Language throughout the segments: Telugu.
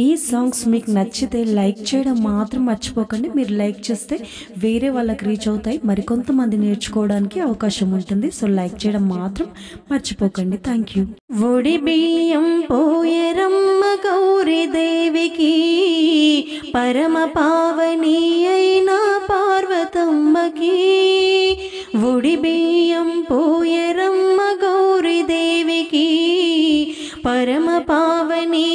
ఈ సాంగ్స్ మీకు నచ్చితే లైక్ చేయడం మాత్రం మర్చిపోకండి. మీరు లైక్ చేస్తే వేరే వాళ్ళకి రీచ్ అవుతాయి. మరికొంతమంది నేర్చుకోవడానికి అవకాశం ఉంటుంది. సో లైక్ చేయడం మాత్రం మర్చిపోకండి. థ్యాంక్ యూ ఒడి బియ్యం పోయరమ్మ గౌరీ దేవికి పరమ పావని అయిన పార్వతమ్మకి. ఒడి బియ్యం పోయరమ్మ గౌరీ దేవికి పరమ పావని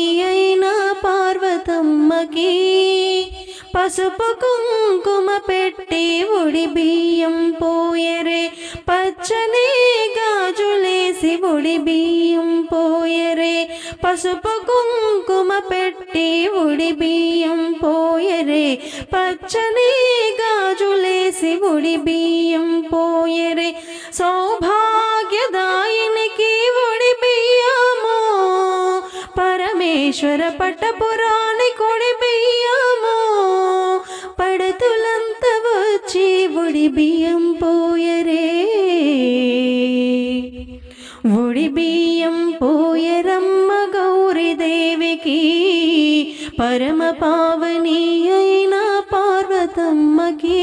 పసుపు కుంకుమ పెట్టి ఉడి బియ్యం పోయరే పచ్చని గాజులేసి ఉడి బియ్యం పోయరే పసుపు కుంకుమ పెట్టి ఉడి బియ్యం పోయరే పచ్చని గాజులేసి ఉడి బియ్యం పోయరే సౌభాగ్యదాయినికి ఉడి బియ్యము పరమేశ్వర పట్టపురాణి కొడి బియ్యము పడతులంత వచ్చి ఉడి బియ్యం పోయరే ఉడి బియ్యం పోయరమ్మ గౌరీ దేవికి పరమ పావని అయిన పార్వతమ్మకి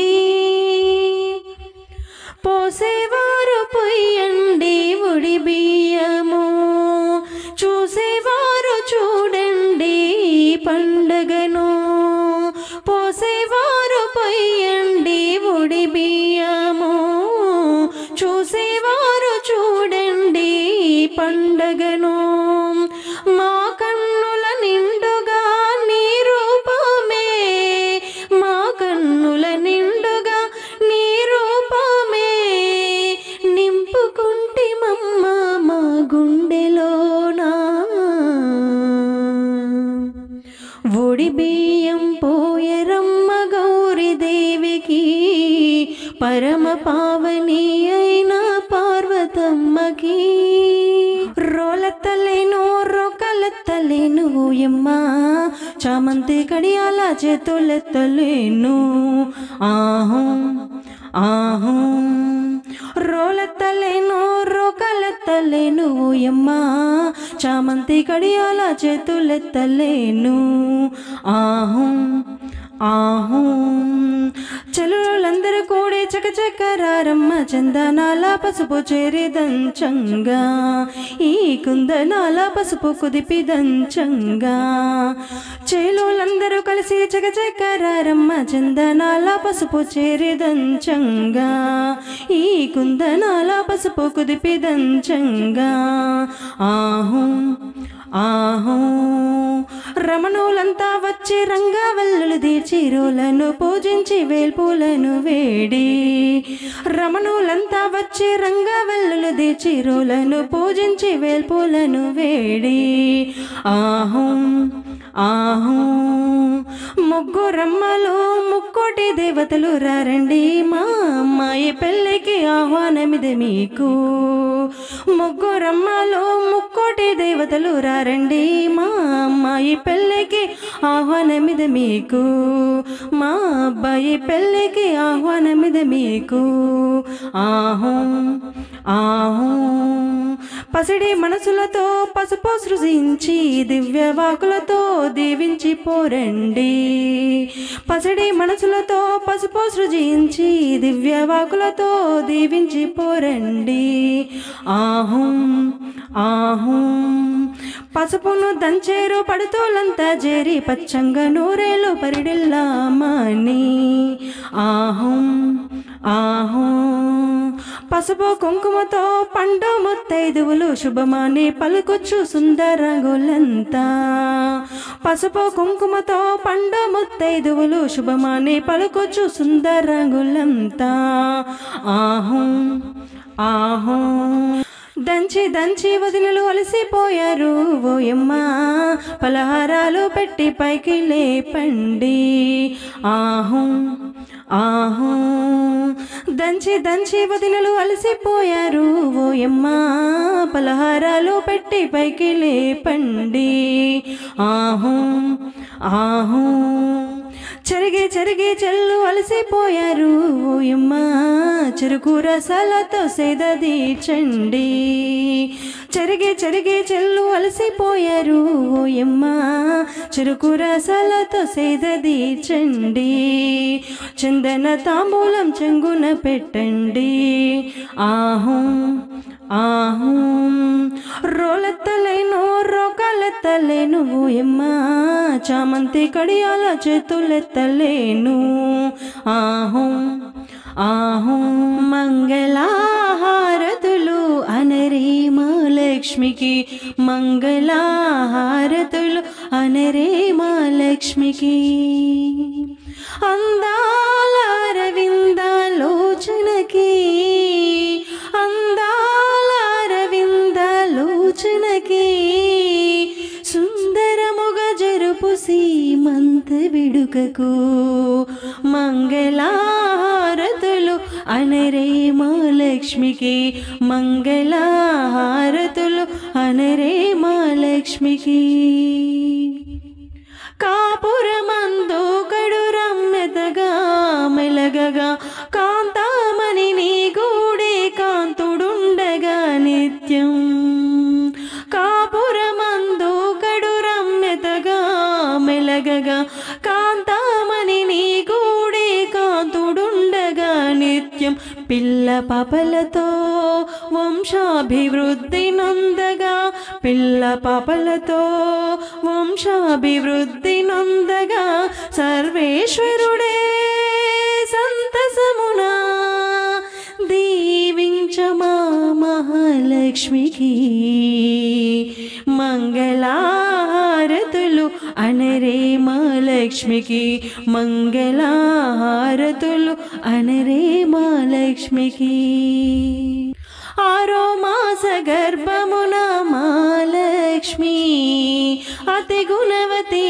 కడియాల చేతులెత్తలేను ఆహం ఆహం. రోలెత్తలేను రోకలెత్తలేను ఓయమ్మా చామంతి కడియాల చేతులెత్తలేను ఆహం ఆహూ. చలులందరూ కూడి చకచకరారమ్మ చందనాల పసుపు చేరి దంచంగా ఈ కుందనాల పసుపు కుదిపి దంచంగా చేలులందరూ కలిసి చకచకరారమ్మ చందనాల పసుపు చేరి దంచంగా ఈ కుందనాల పసుపు కుదిపి దంచంగా ఆహం. ఆహో రమణులంతా వచ్చి రంగవల్లులు తీర్చి రోలను పూజించి వేల్పులను వేడి. రమణులంతా వచ్చి రంగవల్లులు తీర్చి రోలను పూజించి వేల్పులను వేడి. ఆహం ఆహం ముగ్గురమ్మలు ముక్కోటి దేవతలు రారండి మా అమ్మాయి పెళ్ళికి ఆహ్వానమిది మీకు. ముగ్గు రమ్మలు ముక్కోటి దేవతలు రండి మా అమ్మాయి పెళ్ళికి ఆహ్వానమిది మీకు. మా అబ్బాయి పెళ్ళికి ఆహ్వానమిది మీకు. ఆహం ఆహం. పసిడి మనసులతో పసుపు సృజించి దివ్య వాకులతో దీవించి పోరండి. పసిడి మనసులతో పసుపు సృజించి దివ్య వాకులతో దీవించి పోరండి. ఆహం ఆహం. పసుపును దంచేరు పడుతోలంతా చేరి పచ్చంగా నూరేలు పరిడిల్లామని ఆహం ఆహం. పసుపు కుంకుమతో పండు ముత్తైదువులు శుభమాని పలుకొచ్చు సుందరంగులంతా పసుపు కుంకుమతో పండు ముత్తైదువులు శుభమాని పలుకొచ్చు సుందరంగులంతా ఆహం ఆహం. దంచి దంచి వదినలు అలసిపోయారు. ఓయమ్మ పలహారాలు పెట్టి పైకి లేపండి. ఆహం ఆహం. దంచి దంచి వదినలు అలసిపోయారు. ఓయమ్మ పలహారాలు పెట్టి పైకి లేపండి. ఆహం ఆహం. చెరిగే చెరిగే చెల్లు అలసిపోయారు. ఓయమ్మ చెరుకు రసాలతో సేద తీర్చండి చెరిగే చెరిగే చెల్లు అలసిపోయారు. ఓయమ్మ చెరుకు రసాలతో సేద తీర్చండి చందన తాంబూలం చెంగున పెట్టండి. ఆహం ఆహం. రోకాలెత్తలే నువ్వు ఎమ్మా చామంతి కడియాల చేతులెత్తలేను ఆహం ఆహం మంగళహారతులు అనరేమా లక్ష్మికి. మంగళహారతులు అనరేమా లక్ష్మికి. అందాల అరవిందాలోచనకి. అందా మంత విడుకకు మంగళహారతులు అనరే మా లక్ష్మికి మంగళహారతులు అనరే మా లక్ష్మికి కాపురమందు కడు రమ్మెతగా మెలగగా పిల్ల పాపలతో వంశాభివృద్ధి నొందగా పిల్ల పాపలతో వంశాభివృద్ధి నొందగా సర్వేశ్వరుడే సంతసమునా దీవించమామ మహాలక్ష్మికి మంగళారతులు అనరే మా లక్ష్మికి మంగళహారతులు అనరే మా లక్ష్మికి. ఆరో మాస గర్భమున మా లక్ష్మి అతి గుణవతి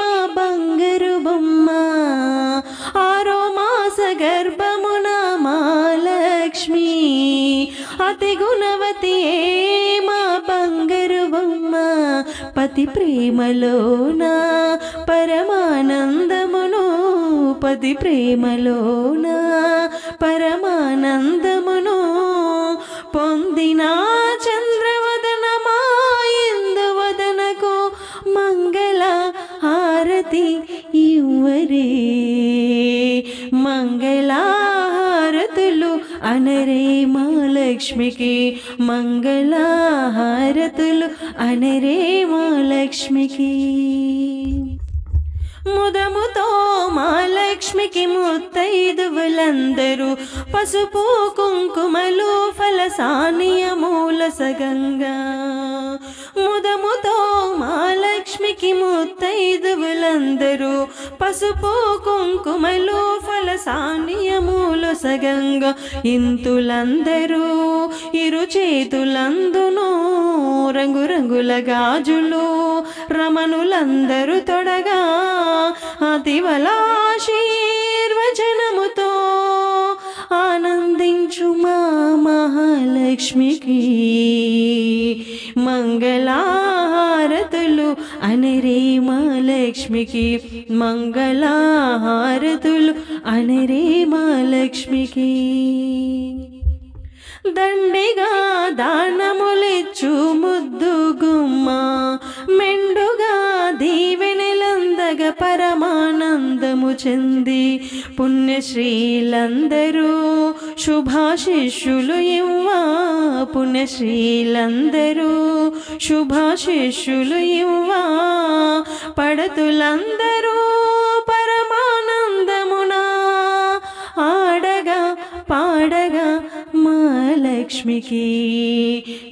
మా బంగారు బొమ్మ. ఆరో మాస గర్భమున మా లక్ష్మి అతి పతి ప్రేమలోన పరమానందమును పతి ప్రేమలోన పరమానందమును పొందిన చంద్రవదన ఇందువదనకు మంగళ హారతి ఇవ్వరే. అనరేమా? అనరే మా లక్ష్మికి మంగళహారతులు అనరే మా లక్ష్మికి ముదముతో మా లక్ష్మికి ముత్తైదువులందరూ పసుపు కుంకుమలు ఫలసానియమూల సగంగా. ముదముతో మా లక్ష్మికి ముత్తైదువులందరూ పసుపు కుంకుమలు ఫలసానియములు సగంగా. ఇంతులందరూ ఇరు చేతులందును రంగురంగుల గాజులు రమణులందరూ తొడగా అతివలాశీర్వచనముతో ఆనందించు మా మహాలక్ష్మికి. మంగళహారతులు అనరే మా లక్ష్మికి మంగళహారతులు అనరే మా లక్ష్మికి దండిగా దానములిచ్చు ముద్దు గుమ్మ మెండుగా దీవెనలందగ పరమానందము చెంది పుణ్యశ్రీలందరూ శుభాశిష్యులు ఇవ్వా పుణ్యశ్రీలందరూ శుభాశిష్యులు ఇవ్వా పడతులందరూ పరమానందమునా ఆడగా పాడగా మహాలక్ష్మికి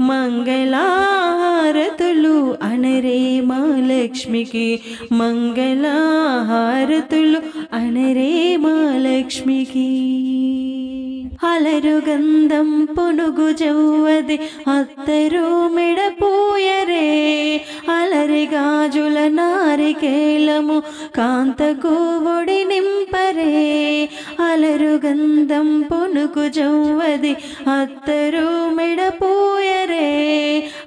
మంగళహారతులు అనరే మహాలక్ష్మికి మంగళహారతులు అనరే మహాలక్ష్మికి. లక్ష్మికి అలరుగంధం పొనుగు జవ్వది. అత్తరు మెడపోయరే అలరి గాజుల నారికేలము కాంతకు ఒడి నింపరే. అలరుగంధం పొనుగు జవ్వది. అత్తరు మెడపోయరే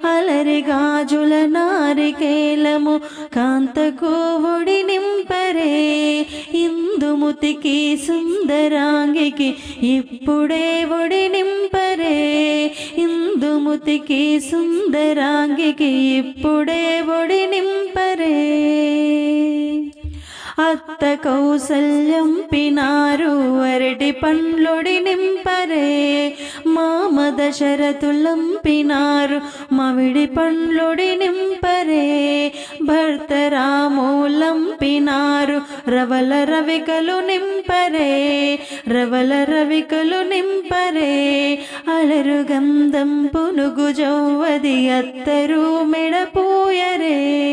అలరి గాజుల నారికేలము కాంతకు ఒడి నింపరే. ఇందుముతికి సుందరాంగికి ఇప్పుడు ఒడి నింపరే ఇందు ఇందుముతికి సుందరాంగికి ఇప్పుడే ఒడి నింపరే అత్త కౌసల్యం పినారు అరటి పండ్లొడి నింపరే. మామ దశరథులం పినారు మవిడి పండ్లొడి నింపరే. భర్త రామూలం పినారు రవల రవికలు నింపరే. రవల రవికలు నింపరే. అలరు గంధం పునుగు జౌవది అత్తరు మెడపోయరే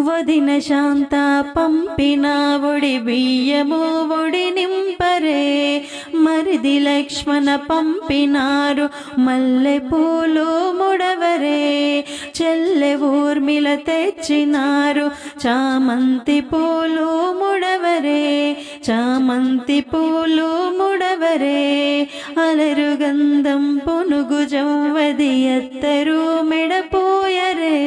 వదిన శాంత పంపిన ఒడి బియ్యము ఒడి నింపరే. మరిది లక్ష్మణ పంపినారు మల్లె పూలు ముడవరే. చెల్లె ఊర్మిల తెచ్చినారు చామంతి పూలు ముడవరే. చామంతి పూలు ముడవరే. అలరు గంధం పునుగు జవ్వది ఎత్తరు మెడపోయరే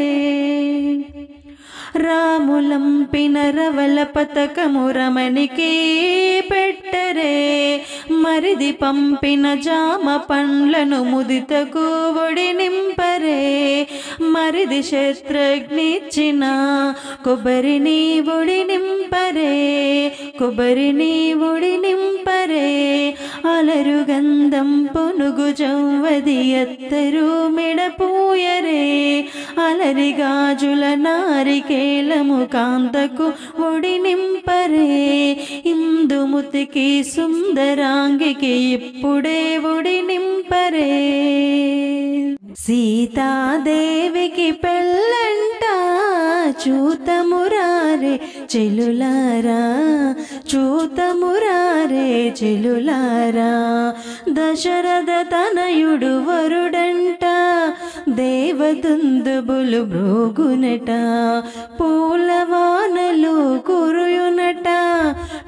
రాములంపిన రవల పతకము రమణికే పెట్టరే. మరిది పంపిన జామ పండ్లను ముదితకు ఒడి నింపరే. మరిది శత్రుఘ్నిచ్చిన కొబ్బరిని ఒడి నింపరే. కొబ్బరిని ఒడి నింపరే. అలరు గంధం పొనుగు జవ్వది ఎత్తరు మెడపోయరే అలరి గాజుల నారికేలము కాంతకు ఒడి నింపరే ఇందుముతికి సుందరాంగికి ఇప్పుడే ఒడి నింపరే సీతాదేవికి పెళ్ళంట చూతమురారే చెలులారా చూతమురారే చెలులారా. దశరథ తనయుడు వరుడంట దేవదుందుబులు భ్రోగునట పూలవానలు కురుయునట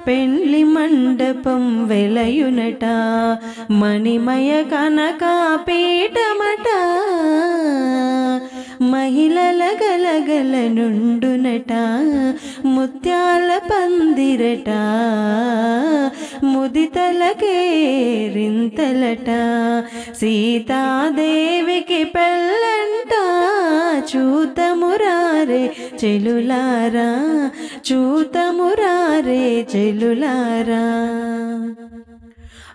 పెండ్లి మండపం వెలయునట మణిమయ కనక పీఠమట మహిళల గల నుండునట ముత్యాల పందిరట ముదితలకేరింతలట. సీతాదేవికి పెళ్ళంట చూతమురారే చెలులారా చూతమురారే చెలులారా.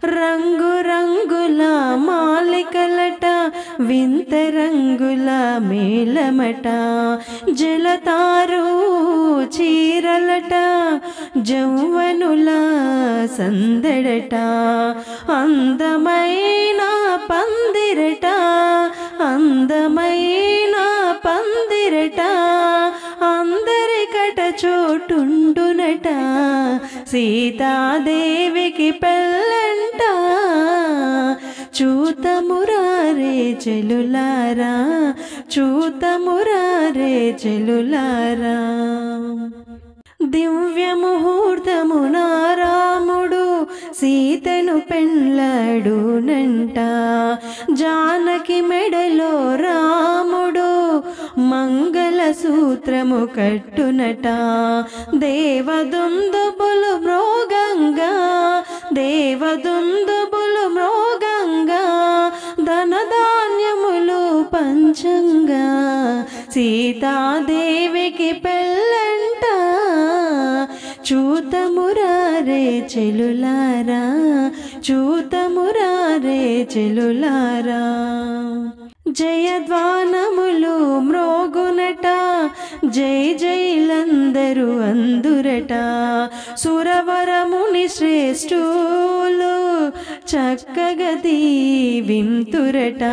రంగు రంగుల మాలికలట వింత రంగుల మేళమట. జలతారు చీరలట జౌవనుల సందడట. అందమైన పందిరట అందమైన పందిరట. చోటుండునట. సీతాదేవికి పెళ్ళంట. చూతమురారే చెలులారా చూతమురారే చెలులారా. దివ్య ముహూర్తమున రాముడు సీతను పెళ్ళాడునంట జానకి మెడలో రాముడు మంగళ సూత్రము కట్టునట. దేవదుందుబులు మృగంగా దేవదుందుబులు మృగంగా ధనధాన్యములు పంచంగా. సీతాదేవికి పెళ్ళండి చూతమురారే చెలులారా చూతమురారే చెలులారా. జయద్వానములు మ్రోగునట జై జైలందరూ అందురట. సురవరముని శ్రేష్ఠులు చక్కగా దీవింతురట.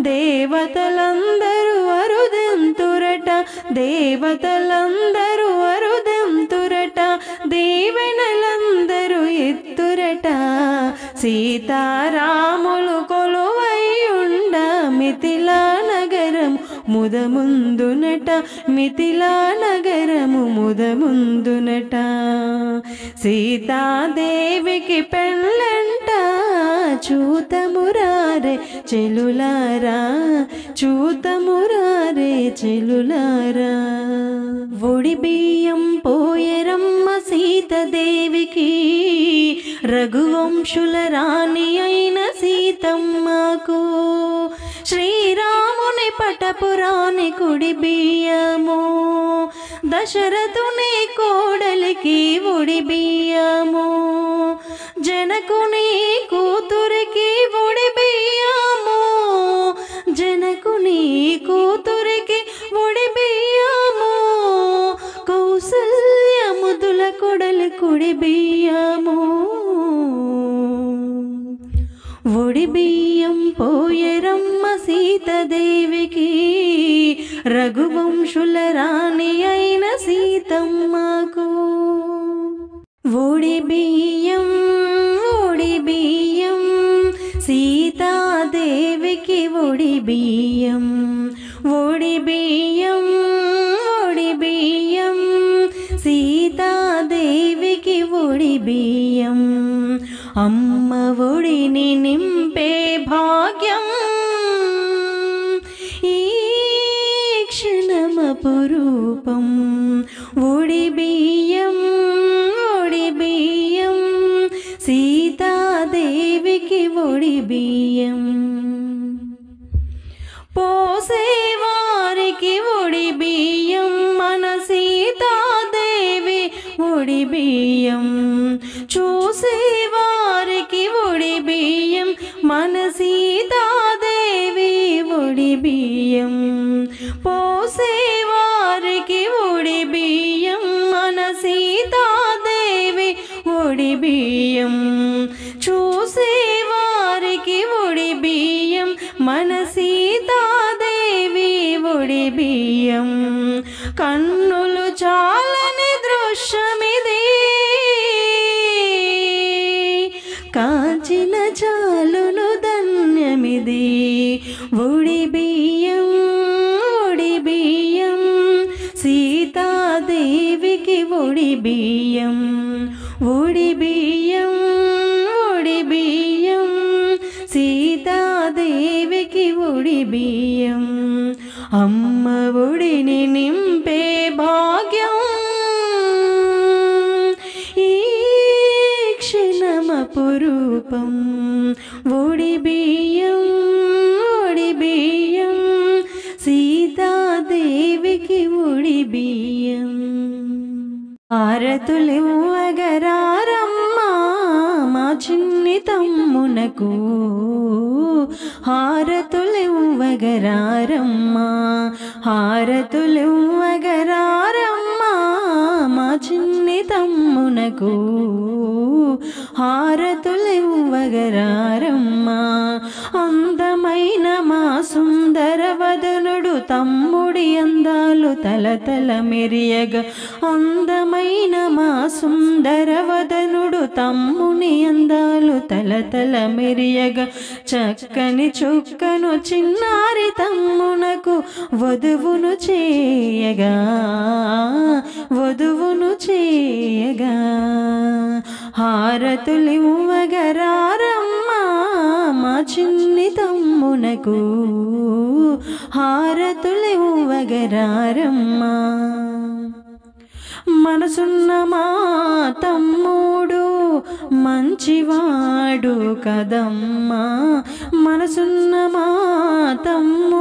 దేవతలందరూ అరుదెంతురట దేవతలందరూ అరుదెంతురట దీవెనలందరూ ఎత్తురట సీతారాములు కొలువై ఉండ మిథిలా నగరం ముదముందునట మిథిలా నగరము ముదముందునట. సీతాదేవికి పెళ్ళంట చూతమురారే చెలులారా చూతమురారే చెలులారా. ఒడి బియ్యం పోయరమ్మ సీతదేవికి రఘువంశుల రాణి అయిన సీతమ్మ పురాణి కుడి బియ్యము దశరథుని కోడలికి ఉడి బియ్యము జనకుని కూతురికి ఉడి బియ్యము జనకుని కూతురికి ఉడి బియ్యము కౌసల్యముదుల కొడలి కుడి బియ్యము ఒడి బియ్యం దేవికి రఘువంశుల రాణి అయిన సీతమ్మకు. ఒడి బియ్యం ఒడి బియ్యం సీతాదేవికి ఒడి బియ్యం. ఒడి బియ్యం ఒడి బియ్యం సీతాదేవికి ఒడి బియ్యం. అమ్మ ఒడిని నింపే భాగ్యం క్షణమపురూపం ఒడి బియ్యం ఒడి బియ్యం సీతాదేవికి ఒడి బియ్యం పోసేవారికి ఒడి బియ్యం మన సీతాదేవి ఒడి బియ్యం చూసే కన్నులు పురూపం ఒడి బియ్యం సీతాదేవికి ఒడి బియ్యం హారతులివ్వగరారమ్మా మా చిన్ని తమ్మునకు హారతులివ్వగరారమ్మా హారతులివ్వగరారమ్మా మా చిన్ని తమ్మునకు హారతులివ్వగరారమ్మా. అందమైన మా సుందరవదనుడు తమ్ముడి అందాలు తలతల మెరియగ. అందమైన మా సుందరవదనుడు తమ్ముని అందాలు తలతల మెరియగ. చక్కని చుక్కను చిన్నారి తమ్మునకు వధువును చేయగా. వధువును చేయగా. హారతులివ్వగరారమ్మా మా చిన్ని తమ్మునకు హారతులివ్వగరారమ్మా మనసున్న మా తమ్ముడు మంచివాడు కదమ్మా. మనసున్న మా తమ్ముడు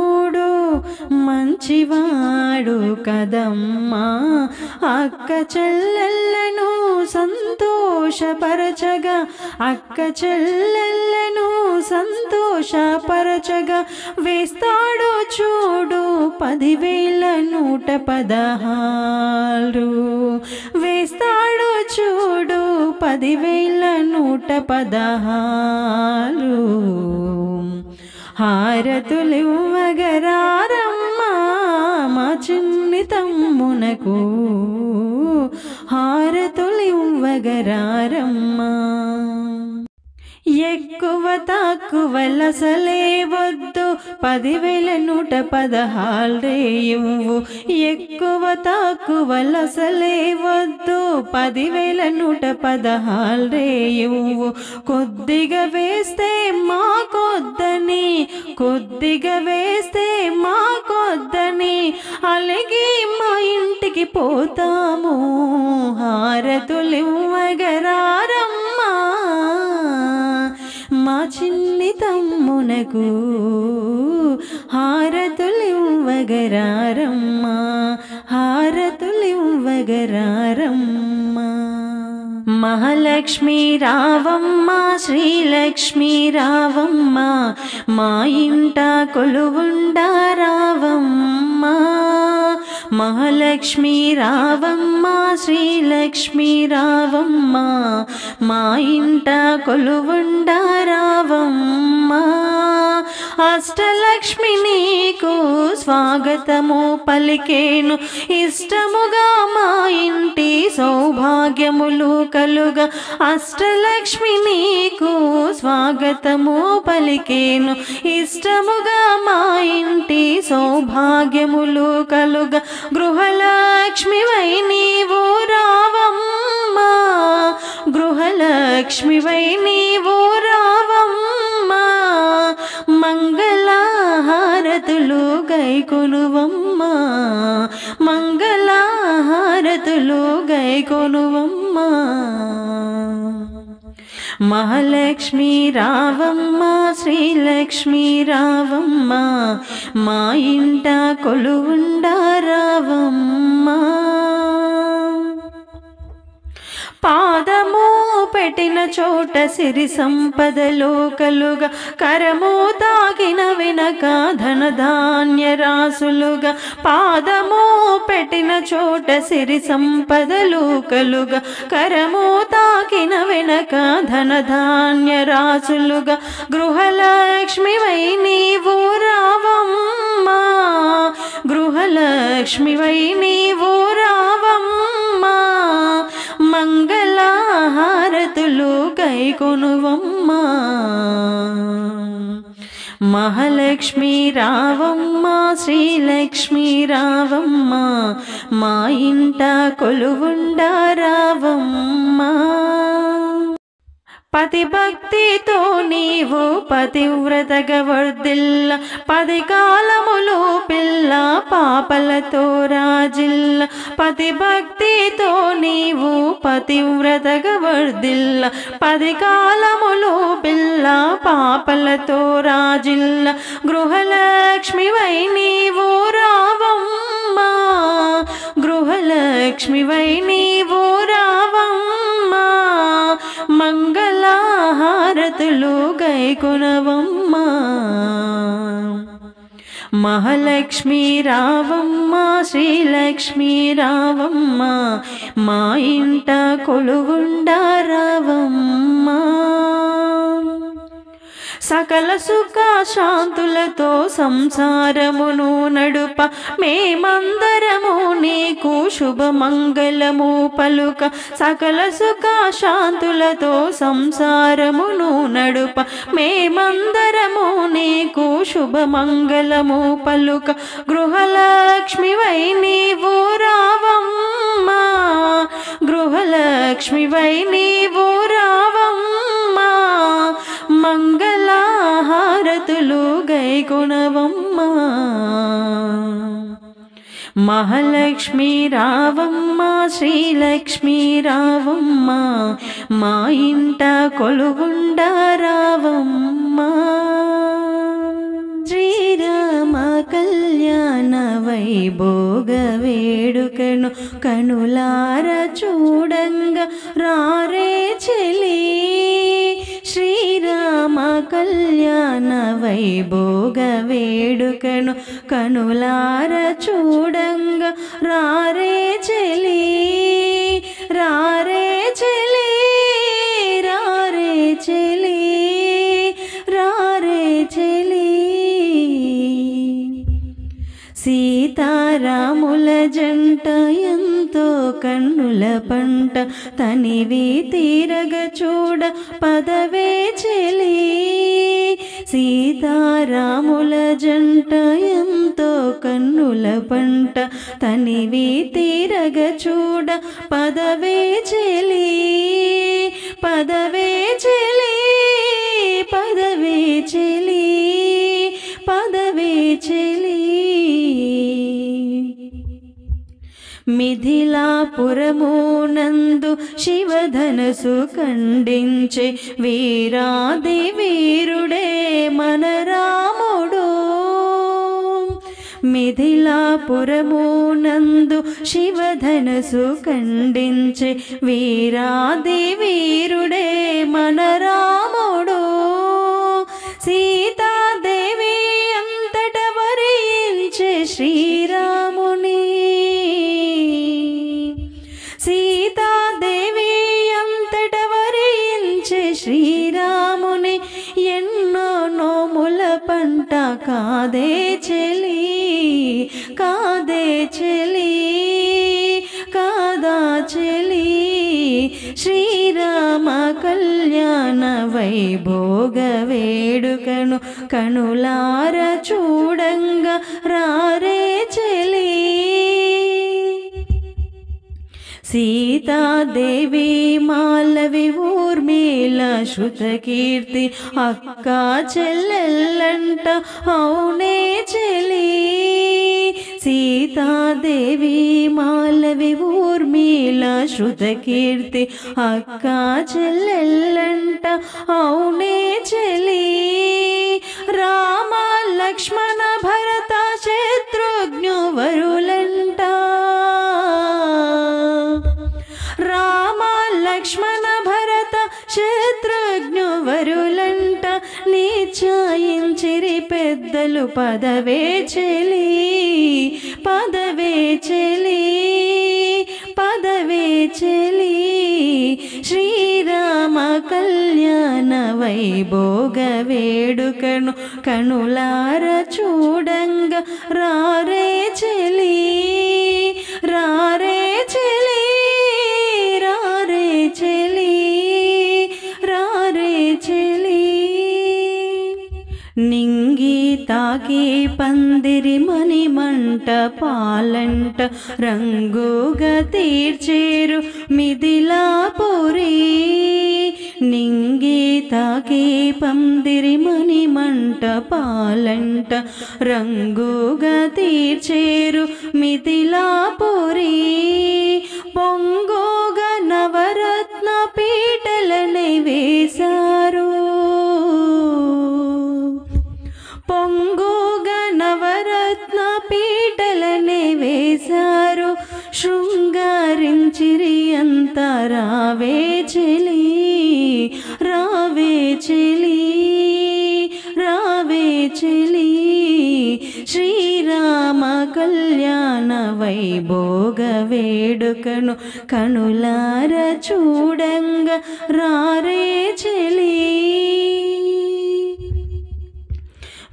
మంచివాడు కదమ్మా. అక్క చెల్లెళ్ళను సంతోషపరచగా అక్క చెల్లెళ్ళను సంతోషపరచగా వేస్తాడు చూడు పదివేల నూట పదహారు. వేస్తాడు చూడు పదివేల నూట పదహారు. హారతులివ్వగరారమ్మా మా చిన్ని తమ్మునకు హారతులివ్వగరారమ్మా. ఎక్కువ తక్కువ లసలే వద్దు. పదివేల నూట పదహారే ఇవ్వు. ఎక్కువ తక్కువ లసలే వద్దు. పదివేల నూట పదహారే ఇవ్వు. కొద్దిగా వేస్తే మా కొద్దని కొద్దిగా వేస్తే మా కొద్దని అలాగే మా ఇంటికి పోతాము. హారతులివ్వగరారమ్మా మా చిన్ని తమ్మునకు హారతులివ్వగరారమ్మా హారతులివ్వగరారమ్మా. మహాలక్ష్మీ మహాలక్ష్మి రావమ్మ శ్రీలక్ష్మీ రావమ్మ మా ఇంట కొలువుండ రావమ్మా. మహాలక్ష్మి రావమ్మ శ్రీలక్ష్మీ రావమ్మ మా ఇంట కొలువుండ రావమ్మ. అష్టలక్ష్మి నీకు స్వాగతము పలికేను. ఇష్టముగా మా ఇంటి సౌభాగ్యములు కలుగా. అష్టలక్ష్మి నీకు స్వాగతము పలికేను. ఇష్టముగా మా ఇంటి సౌభాగ్యములు కలుగా. గృహలక్ష్మివై నీవు రావమ్మా. గృహలక్ష్మివై నీవు మహాలక్ష్మీ రావమ్మ శ్రీలక్ష్మీ రావమ్మ మా ఇంట కొలువుండ రావమ్మ. పాదము పెట్టిన చోట సిరి సంపద కలుగా కరము తాకిన వెనక ధనధాన్య రాసులుగా పాదము పెట్టిన చోట సిరి సంపదలు కలుగా కరము తాకిన వెనక ధనధాన్య రాసులుగా గృహలక్ష్మివై నీవు రావమ్మా గృహలక్ష్మివై నీవు రావమ్మా. మంగళహారతులు గైకొనువమ్మా మహాలక్ష్మి రావమ్మ శ్రీలక్ష్మి రావమ్మ. మా ఇంట కొలువుండ రావమ్మా. పతి భక్తితో నీవు పతివ్రతగా వర్దిల్ల పది కాలములు పిల్ల పాపలతో రాజిల్ల. పతి భక్తితో నీవు పతివ్రతగా వర్దిల్ల పది కాలములు పిల్ల పాపలతో రాజిల్ల. గృహలక్ష్మివై నీవు రావమ్మా గృహలక్ష్మివై నీవు మంగళహారతులు గైకొనవమ్మా. మహాలక్ష్మి రావమ్మ శ్రీలక్ష్మి రావమ్మ మా ఇంట కొలువుండ రావమ్మ. సకల సుఖ శాంతులతో సంసారమును నడుప. మేమందరము నీకు శుభమంగళము పలుక. సకల సుఖ శాంతులతో సంసారమును నడుప. మేమందరము నీకు శుభమంగళము పలుక. గృహలక్ష్మివై నీవు రావమ్మా. గృహలక్ష్మివై నీవు రా మహాలక్ష్మి రావమ్మ శ్రీలక్ష్మి రావమ్మ మా ఇంట కొలుగుండ రావమ్మ. శ్రీరామ కళ్యాణ వైభోగ వేడుకను కనులార చూడంగా రారే చెలీ. శ్రీరామ కళ్యాణ వైభోగ వేడుకను కనులార చూడంగా. రారే చెలి రారే చెలి రారే చెలి. సీతారాముల జంట ఎంతో కన్నుల పంట తనివి తీరగ చూడ పదవే చెలి. సీతారాముల జంట ఎంతో కన్నుల పంట తనివి తీరగ చూడ పదవే చెలి. పదవే చెలి పదవే చెలి పదవే చెలి. మిథిలాపురమునందు శివధనసు ఖండించే వీరాది వీరుడే మన రాముడు మిథిలాపురమునందు శివధనసు ఖండించే వీరాది వీరుడే మన రాముడు సీతాదేవి అంతట వరించే శ్రీరాముని పంట కాదే చెలి కాదే చెలి కాదా చెలి. శ్రీరామ కళ్యాణ వైభోగ వేడుకను కనులార చూడంగా రారే సీతాదేవి మాలవి ఊర్మిళ శృతకీర్తి అక్క చెల్లెల్లంట అవునే చెలి సీతాదేవి మాలవి ఊర్మిళ శృతకీర్తి అక్క చెల్లెల్లంట అవునే చెలి రామ లక్ష్మణ భరత శత్రుఘ్ను వరులంట భరత శత్రుఘ్ను వరులంట నిశ్చయించిరి పెద్దలు పదవే చెలి పదవే చెలి పదవే చెలి. శ్రీరామ కళ్యాణ వైభోగ వేడుకను కనులార చూడంగా రారే చెలి రారే తాకి పందిరి మణి మంట పాలంట రంగుగా తీర్చేరు మిదిలాపురి నింగి తాకే పందిరి మణి మంట పాలంట రంగుగా తీర్చేరు మిథిలాపురి. పొంగోగా నవరత్న పీటలనై వేశారు. వేశారు శృంగారించిరి అంత రావే చెలి రావే చెలి రావే చెలి శ్రీరామ కళ్యాణ వైభోగ వేడుకను కనులార చూడంగా రారే చెలి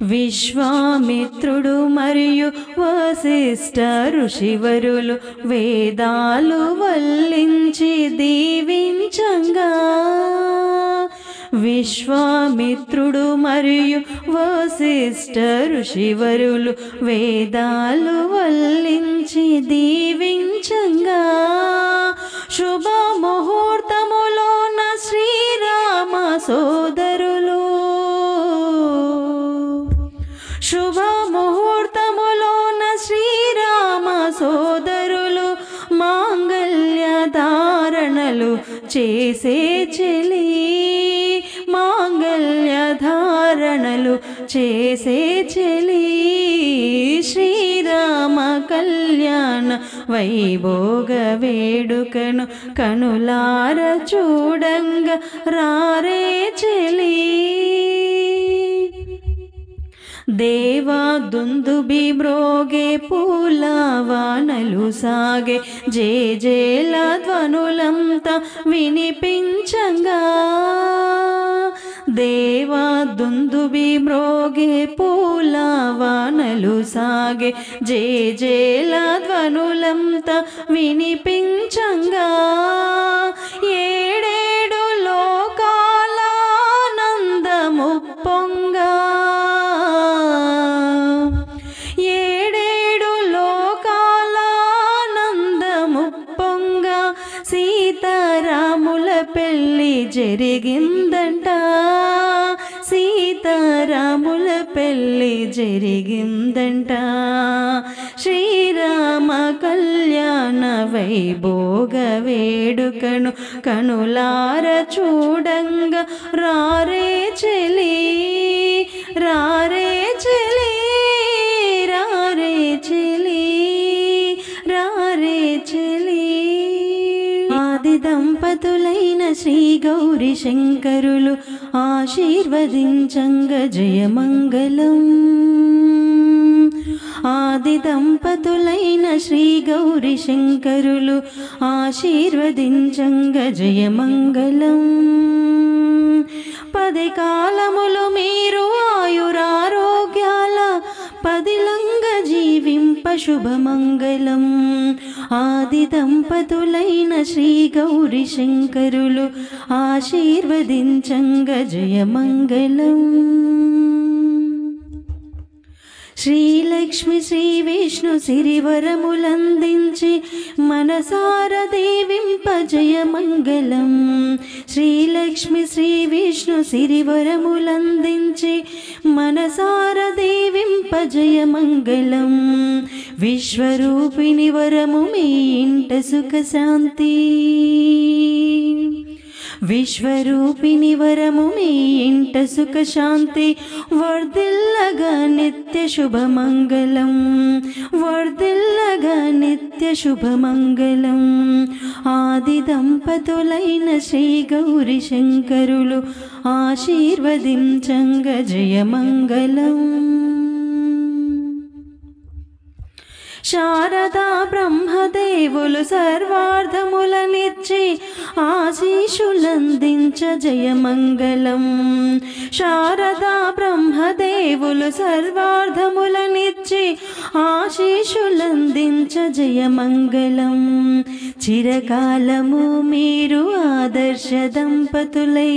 విశ్వామిత్రుడు మరియు వశిష్ఠ ఋషివరులు వేదాలు వల్లించి దీవించంగా. విశ్వామిత్రుడు మరియు వశిష్ఠ ఋషివరులు వేదాలు వల్లించి దీవించంగా. శుభ ముహూర్తములోన శ్రీరామ సోద చేసే చెలి మాంగళ్య ధారణలు చేసే చెలి శ్రీరామ కళ్యాణ వైభోగ వేడుకను కనులార చూడంగా రారే చెలి. దేవా దుందుబి మ్రోగే పూలవానలు సాగే జే జేల ధ్వనులంతా వినిపించంగా. దేవా దుందుబి మ్రోగే పూలవానలు సాగే జే జేల ధ్వనులంతా వినిపించంగా. ఏ జరిగిందంట. సీతారాముల పెళ్ళి జరిగిందంట. శ్రీరామ కళ్యాణ వైభోగ వేడుకను కనులార చూడంగా. రారే చెలి రారే చెలి రారే గౌరి శంకరులు ఆశీర్వదించంగ జయమంగళం. ఆది దంపతులైన శ్రీ గౌరి శంకరులు ఆశీర్వదించంగ జయమంగళం. పదే కాలములు మీరు ఆయురారోగ్యాల పదిలంగ జీవింప శుభమంగళం. ఆది దంపతులైన శ్రీ గౌరి శంకరులు ఆశీర్వదించంగ జయమంగళం. శ్రీలక్ష్మి శ్రీ విష్ణు సిరివరములందించి మనసార దేవింప శ్రీలక్ష్మి శ్రీ విష్ణు సిరివరములందించి మనసార దేవింప విశ్వరూపిణి వరము మీ ఇంట సుఖశాంతి. విశ్వరూపిణి వరము మీ ఇంట సుఖ శాంతి వర్ధిల్లగా నిత్య శుభమంగళం వర్ధిల్లగా నిత్య శుభమంగళం ఆది దంపతులైన శ్రీ గౌరి శంకరులు ఆశీర్వదించంగ జయమంగళం శారదా బ్రహ్మదేవులు సర్వార్థములనిచ్చి ఆశీషులందించ జయమంగళం శారదా బ్రహ్మదేవులు సర్వార్థములనిచ్చి ఆశీషులందించ జయమంగళం చిరకాలము మీరు ఆదర్శ దంపతులై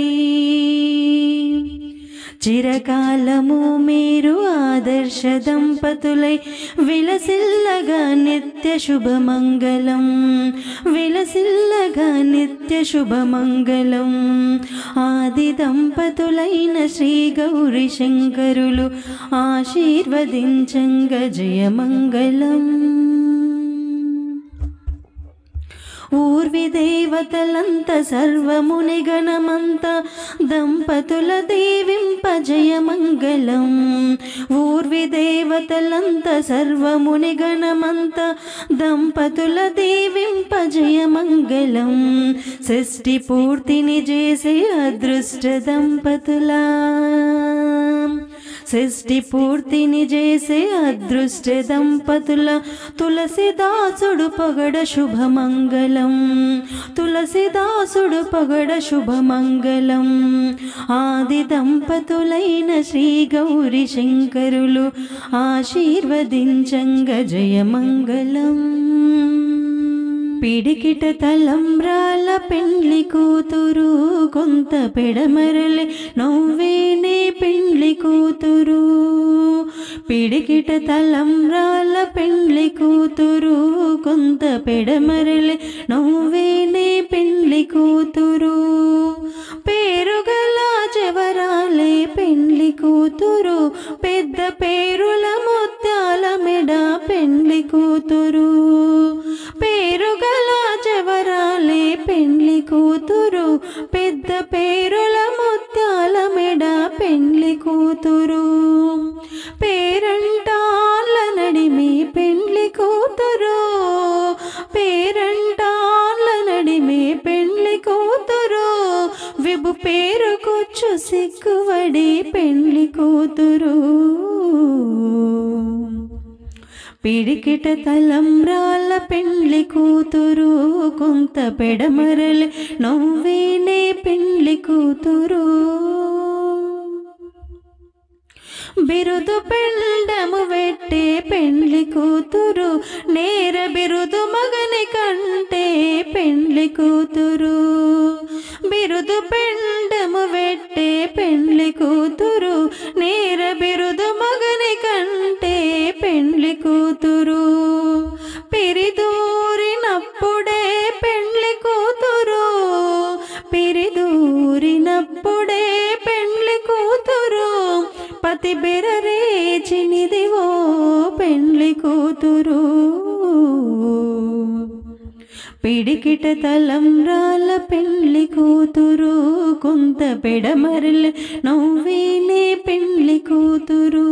చిరకాలము మీరు ఆదర్శ దంపతులై విలసిల్లగా నిత్య శుభమంగళం విలసిల్లగా నిత్య శుభమంగళం. ఆది దంపతులైన శ్రీ గౌరి శంకరులు ఆశీర్వదించంగ జయమంగళం. ఊర్వి దేవతలంత సర్వముని గణమంత దంపతుల దేవింప జయమంగళం. ఊర్వి దేవతలంత సర్వముని గణమంత దంపతుల దేవింప జయమంగళం. సృష్టి పూర్తిని చేసే అదృష్ట దంపతులా. సృష్టి పూర్తిని చేసే అదృష్ట దంపతుల తులసిదాసుడు పగడ శుభమంగళం. తులసిదాసుడు పగడ శుభమంగళం. ఆది దంపతులైన శ్రీ గౌరి శంకరులు ఆశీర్వదించంగ జయమంగళం. పిడికిట తలంబ్రాల పెండ్లి కూతురు కొంత పెడమరలి నవ్వేనే పెండ్లి కూతురు. పిడికిట తలంబ్రాల పెండ్లి కూతురు కొంత పెడమరలి నవ్వేనే పెండ్లి కూతురు. పేరుగల ఎవరాలే పెండ్లి కూతురు? పెద్ద పేరుల ముత్యాల మెడ పెండ్లి కూతురు. పేరుగల చెవరాలే పెండ్లి కూతురు. పెద్ద పేరు కొంత పెడమరలి పెండ్లి కూతురు. పిడికిట తలంబ్రాల పెండ్లి కూతురు. కొంత పెడమరల నవ్వేనే పెండ్లి కూతురు.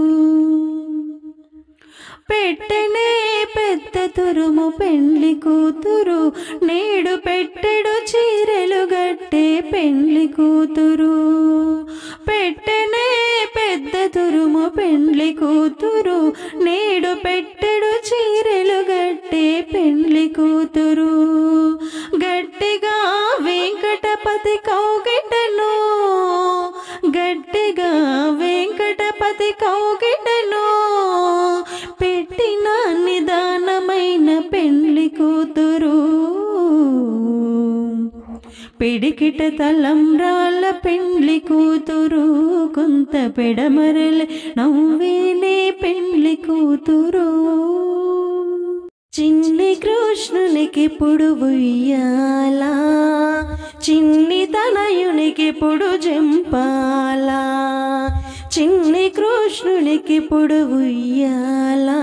పెట్టనే పెద్ద తురుము పెండ్లి కూతురు. నేడు పెట్టెడు చీరలు గట్టే పెండ్లి కూతురు. పెట్టనే పెద్ద తురుము పెండ్లి కూతురు. నేడు పెట్టెడు చీరలు గట్టే పెండ్లి కూతురు. గట్టిగా వెంకటపతి కౌగిటను. గట్టిగా వెంకటపతి కౌగి పిడికిట తలంబ్రాల పెండ్లి కూతురు కొంత పెడమరల నవ్వేనే పెండ్లి కూతురు. చిన్ని కృష్ణునికి పుడు ఉయ్యాలా చిన్ని తనయునికి పుడు జంపాలా? చిన్ని కృష్ణునికి పుడు ఉయ్యాలా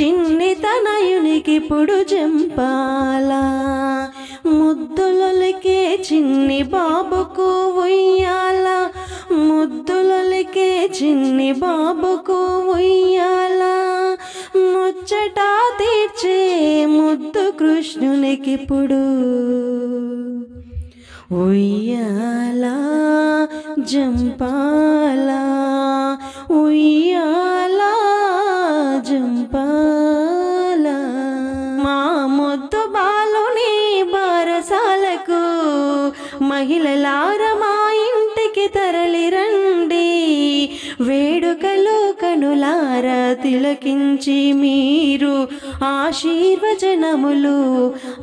చిన్ని తనయునికి పుడు జంపాలా? ముద్దులకే చిన్ని బాబుకు ఉయ్యాల ముద్దులకే చిన్ని బాబుకు ఉయ్యాల ముచ్చట తీర్చే ముద్దు కృష్ణునికి పుడు ఉయ్యాల జంపాల ఉయ్యాల జంపాల మహిళలార మా ఇంటికి తరలి రండి వేడుకలు తిలకించి మీరు ఆశీర్వచనములు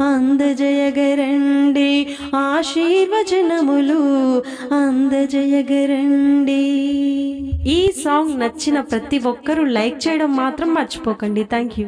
అందజయగరండి. ఆశీర్వచనములు అందజయగరండి. ఈ సాంగ్ నచ్చిన ప్రతి ఒక్కరూ లైక్ చేయడం మాత్రం మర్చిపోకండి. Thank you